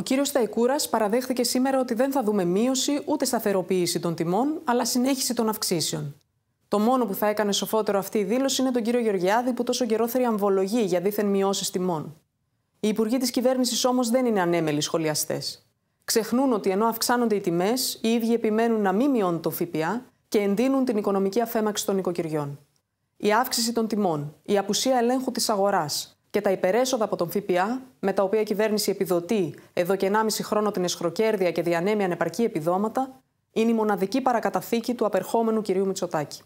Ο κύριος Σταϊκούρας παραδέχθηκε σήμερα ότι δεν θα δούμε μείωση ούτε σταθεροποίηση των τιμών, αλλά συνέχιση των αυξήσεων. Το μόνο που θα έκανε σοφότερο αυτή η δήλωση είναι τον κύριο Γεωργιάδη, που τόσο καιρό θριαμβολογεί για δίθεν μειώσεις τιμών. Οι υπουργοί της κυβέρνησης όμως δεν είναι ανέμελοι σχολιαστές. Ξεχνούν ότι ενώ αυξάνονται οι τιμές, οι ίδιοι επιμένουν να μην μειώνουν το ΦΠΑ και εντείνουν την οικονομική αφέμαξη των νοικοκυριών. Η αύξηση των τιμών, η απουσία ελέγχου της αγοράς και τα υπερέσοδα από τον ΦΠΑ, με τα οποία η κυβέρνηση επιδοτεί εδώ και 1,5 χρόνο την εσχροκέρδεια και διανέμει ανεπαρκή επιδόματα, είναι η μοναδική παρακαταθήκη του απερχόμενου κυρίου Μητσοτάκη.